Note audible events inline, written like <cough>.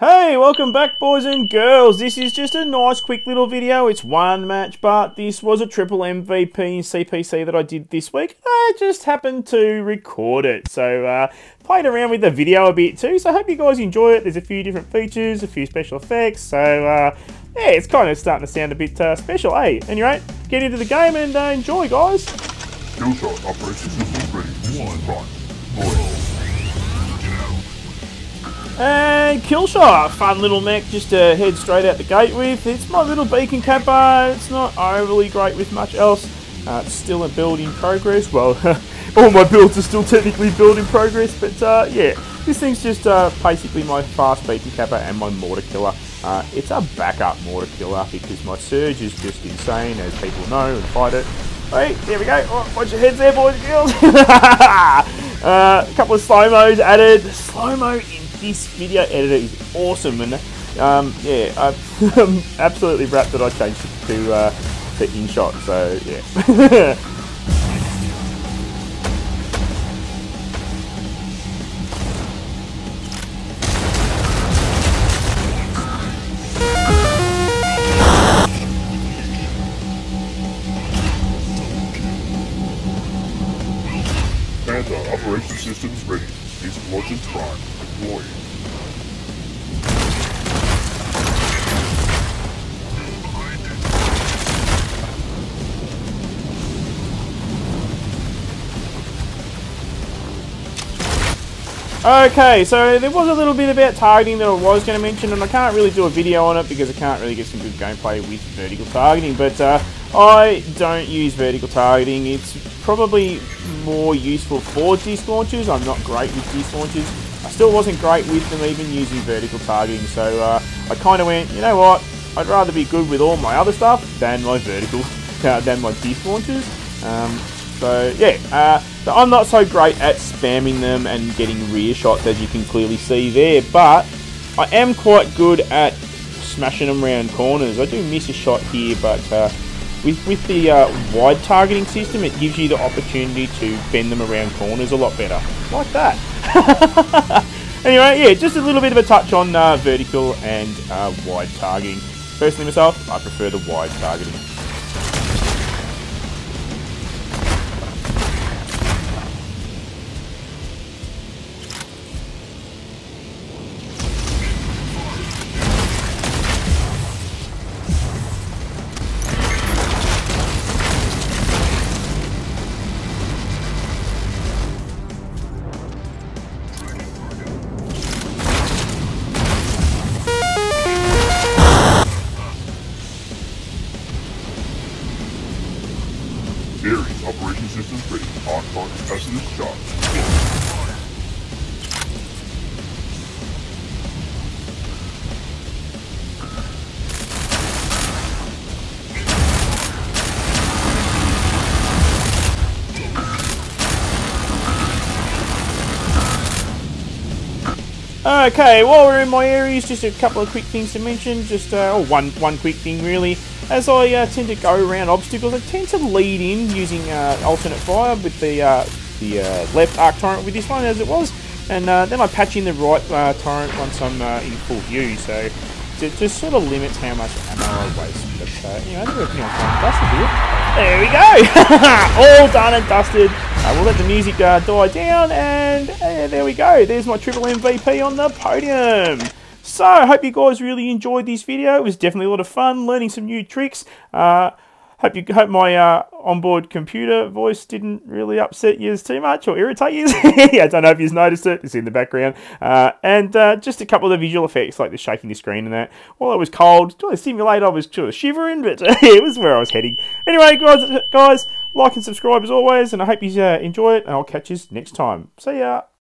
Hey, welcome back boys and girls. This is just a nice quick little video. It's one match, but this was a triple MVP CPC that I did this week. I just happened to record it. So, uh, played around with the video a bit too. So I hope you guys enjoy it. There's a few different features, a few special effects. So, uh, yeah, it's kind of starting to sound a bit uh, special. Hey, anyway, get into the game and uh, enjoy, guys. Killshot operation ready. One, prime. And Killshot, fun little mech just to head straight out the gate with. It's my little beacon capper. It's not overly great with much else. Uh, it's still a build in progress. Well, <laughs> all my builds are still technically build in progress, but uh, yeah, this thing's just uh, basically my fast beacon capper and my mortar killer. Uh, it's a backup mortar killer because my surge is just insane, as people know and fight it. Hey, there we go. Oh, watch your heads there, boys and girls. <laughs> uh, a couple of slow-mos added. Slow-mo in this video editor is awesome, and um, yeah, <laughs> I'm absolutely wrapped that I changed it to uh, to InShot. So yeah. <laughs> Panther operation systems ready. Explosions prime. Okay, so there was a little bit about targeting that I was going to mention, and I can't really do a video on it because I can't really get some good gameplay with vertical targeting, but uh, I don't use vertical targeting. It's probably more useful for disc launchers. I'm not great with disc launchers. I still wasn't great with them even using vertical targeting, so uh, I kind of went, you know what, I'd rather be good with all my other stuff than my vertical, <laughs> uh, than my disc launchers. Um, so yeah, uh, so I'm not so great at spamming them and getting rear shots as you can clearly see there, but I am quite good at smashing them around corners. I do miss a shot here, but uh, with, with the uh, wide targeting system, it gives you the opportunity to bend them around corners a lot better. Like that. <laughs> anyway, yeah, just a little bit of a touch on uh, vertical and uh, wide targeting. Personally myself, I prefer the wide targeting. Operation systems ready. On target pessimist shot. Okay, while we're in my Ares, just a couple of quick things to mention. Just uh, oh, one one quick thing really. As I uh, tend to go around obstacles, I tend to lead in using uh, alternate fire with the uh, the uh, left arc torrent with this one as it was, and uh, then I patch in the right torrent once I'm in full view. So it just sort of limits how much ammo I waste. But uh, you know, working on fine dusted here. There we go, <laughs> all done and dusted. Uh, we'll let the music uh, die down, and uh, there we go. There's my triple MVP on the podium. So, I hope you guys really enjoyed this video. It was definitely a lot of fun, learning some new tricks. Uh, hope you hope my uh, onboard computer voice didn't really upset you too much or irritate you. <laughs> I don't know if you've noticed it. It's in the background. Uh, and uh, just a couple of the visual effects, like the shaking the screen and that. While it was cold, to simulate, I was sort of shivering, but <laughs> it was where I was heading. Anyway, guys, guys, like and subscribe as always, and I hope you uh, enjoy it, and I'll catch you next time. See ya.